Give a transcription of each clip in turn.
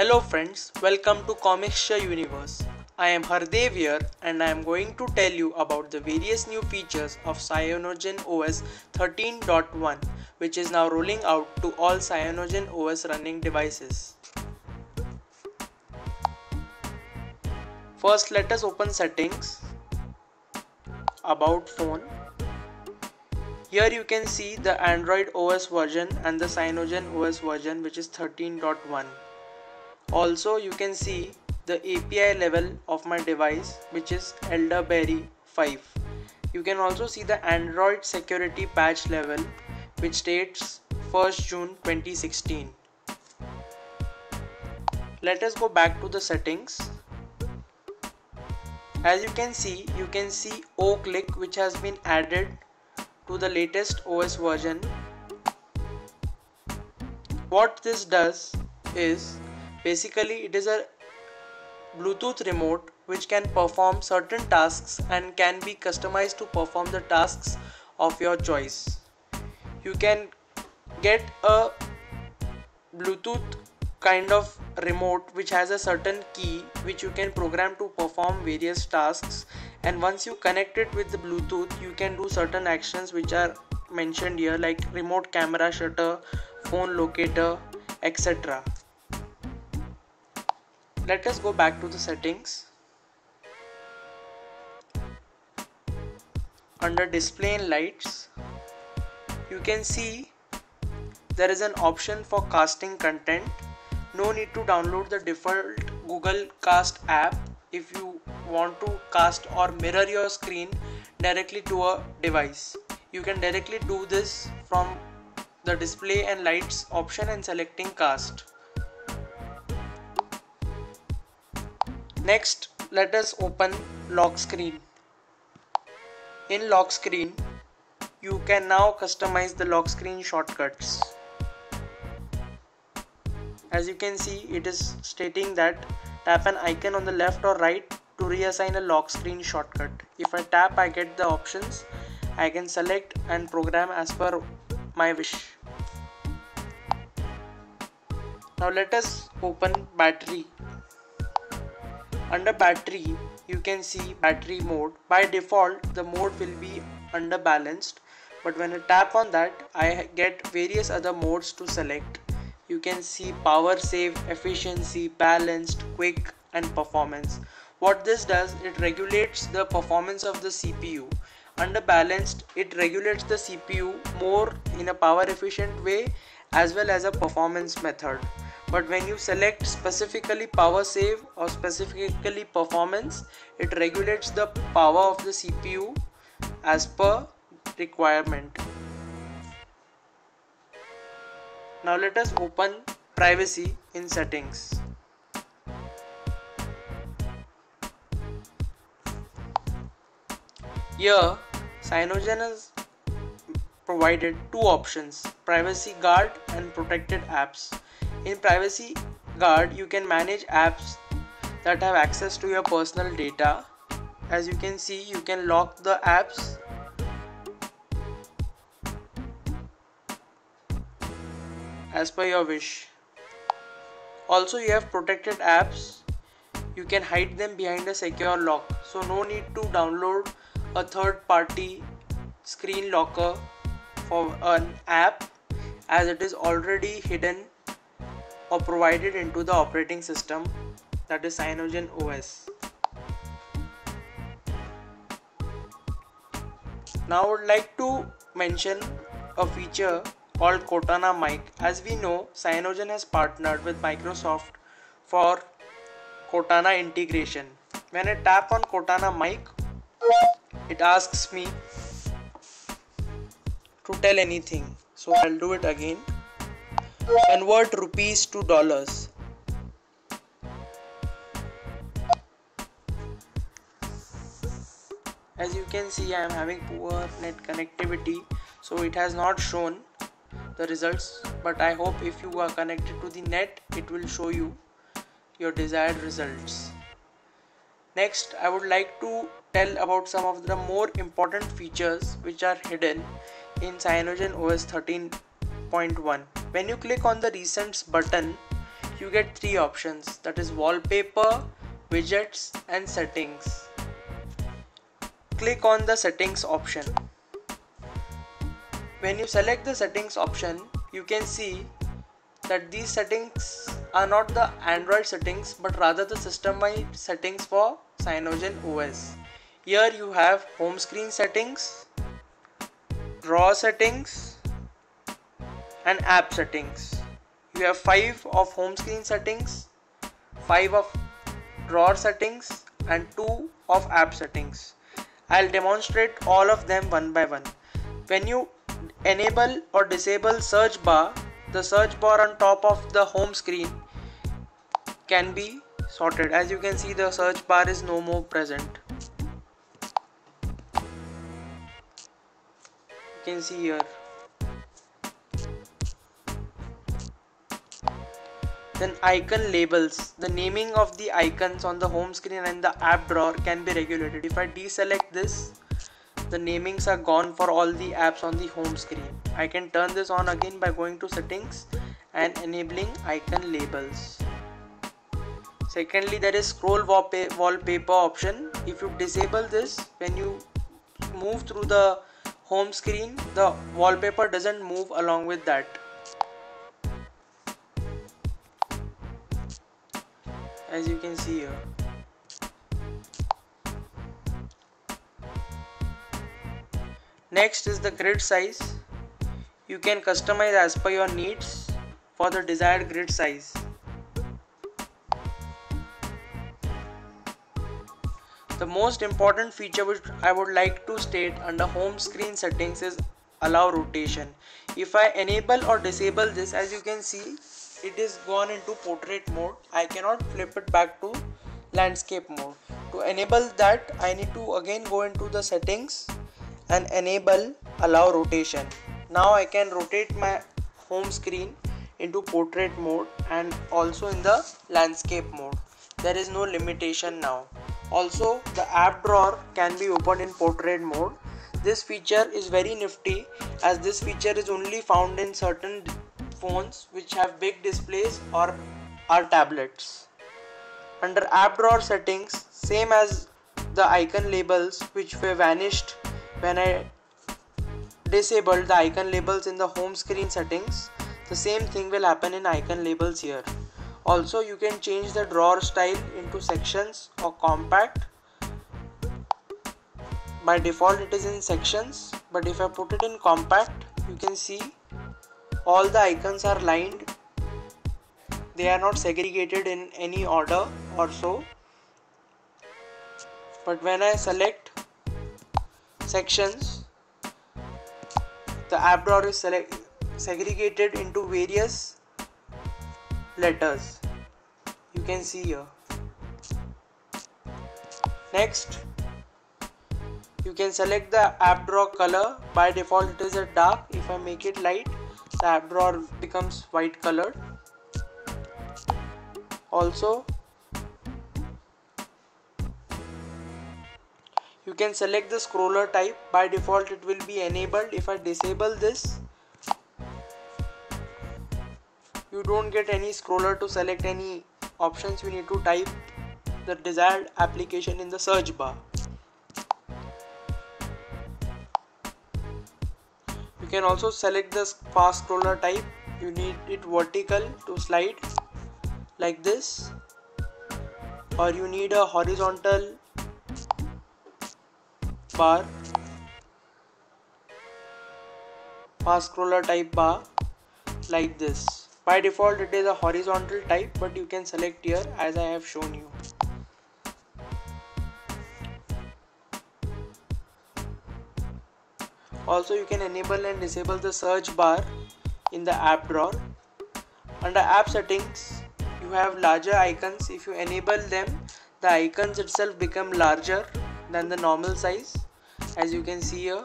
Hello friends, welcome to Commixture Universe. I am Hardev here and I am going to tell you about the various new features of Cyanogen OS 13.1 which is now rolling out to all Cyanogen OS running devices. First let us open settings, about phone. Here you can see the Android OS version and the Cyanogen OS version which is 13.1 also you can see the API level of my device which is Elderberry 5 you can also see the Android security patch level which states 1st June 2016 let us go back to the settings. As you can see you can see O-Click which has been added to the latest OS version. What this does is Basically, it is a Bluetooth remote which can perform certain tasks and can be customized to perform the tasks of your choice. You can get a Bluetooth kind of remote which has a certain key which you can program to perform various tasks and once you connect it with the Bluetooth you can do certain actions which are mentioned here like remote camera shutter, phone locator, etc let us go back to the settings. Under display and lights you can see there is an option for casting content. No need to download the default google cast app. If you want to cast or mirror your screen directly to a device you can directly do this from the display and lights option and selecting cast Next, let us open lock screen. In lock screen, you can now customize the lock screen shortcuts. As you can see, it is stating that tap an icon on the left or right to reassign a lock screen shortcut. If I tap, I get the options. I can select and program as per my wish. Now let us open battery under battery, you can see battery mode. By default, the mode will be under balanced. But when I tap on that, I get various other modes to select. You can see power save, efficiency, balanced, quick and performance. What this does, it regulates the performance of the CPU. Under balanced, it regulates the CPU more in a power efficient way as well as a performance method but when you select specifically power save or specifically performance it regulates the power of the CPU as per requirement. Now let us open privacy in settings. Here Cyanogen has provided two options privacy guard and protected apps in Privacy Guard, you can manage apps that have access to your personal data. As you can see, you can lock the apps as per your wish. Also, you have protected apps. You can hide them behind a secure lock. So, no need to download a third party screen locker for an app as it is already hidden or provided into the operating system that is Cyanogen OS. Now I would like to mention a feature called Cortana mic. As we know, Cyanogen has partnered with Microsoft for Cortana integration. When I tap on Cortana mic, it asks me to tell anything. So I'll do it again convert rupees to dollars. As you can see I am having poor net connectivity so it has not shown the results but I hope if you are connected to the net it will show you your desired results. Next I would like to tell about some of the more important features which are hidden in Cyanogen OS 13.1 when you click on the recents button you get three options that is wallpaper, widgets and settings. Click on the settings option. When you select the settings option, you can see that these settings are not the Android settings but rather the system-wide settings for Cyanogen OS. Here you have home screen settings, draw settings and app settings. You have 5 of home screen settings, 5 of drawer settings and 2 of app settings. I'll demonstrate all of them one by one. When you enable or disable search bar, the search bar on top of the home screen can be sorted. As you can see the search bar is no more present. You can see here. Then icon labels. The naming of the icons on the home screen and the app drawer can be regulated. If I deselect this, the namings are gone for all the apps on the home screen. I can turn this on again by going to settings and enabling icon labels. Secondly, there is scroll wallpaper option. If you disable this, when you move through the home screen, the wallpaper doesn't move along with that. As you can see here. Next is the grid size. You can customize as per your needs for the desired grid size. The most important feature which I would like to state under home screen settings is allow rotation. If I enable or disable this as you can see it is gone into portrait mode. I cannot flip it back to landscape mode. To enable that I need to again go into the settings and enable allow rotation. Now I can rotate my home screen into portrait mode and also in the landscape mode. There is no limitation now. Also the app drawer can be opened in portrait mode. This feature is very nifty as this feature is only found in certain phones which have big displays or are tablets. Under app drawer settings, same as the icon labels which were vanished when I disabled the icon labels in the home screen settings the same thing will happen in icon labels here also you can change the drawer style into sections or compact by default it is in sections but if I put it in compact you can see all the icons are lined. They are not segregated in any order or so. But when I select sections the app drawer is select, segregated into various letters. You can see here. Next you can select the app drawer color. By default it is a dark. If I make it light the app drawer becomes white colored. Also you can select the scroller type. By default it will be enabled. If I disable this you don't get any scroller to select any options. You need to type the desired application in the search bar can also select the fast scroller type. You need it vertical to slide like this. Or you need a horizontal bar fast scroller type bar like this. By default it is a horizontal type but you can select here as I have shown you also you can enable and disable the search bar in the app drawer. Under app settings you have larger icons. If you enable them the icons itself become larger than the normal size as you can see here.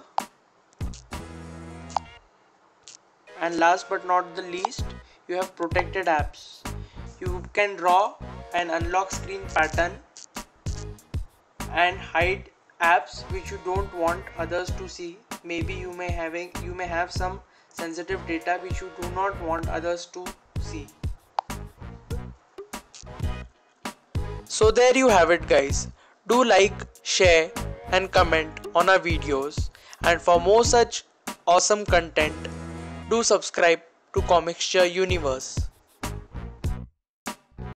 And last but not the least you have protected apps. You can draw an unlock screen pattern and hide apps which you don't want others to see maybe you may having you may have some sensitive data which you do not want others to see. So there you have it guys. Do like share and comment on our videos. And for more such awesome content do subscribe to Commixture Universe.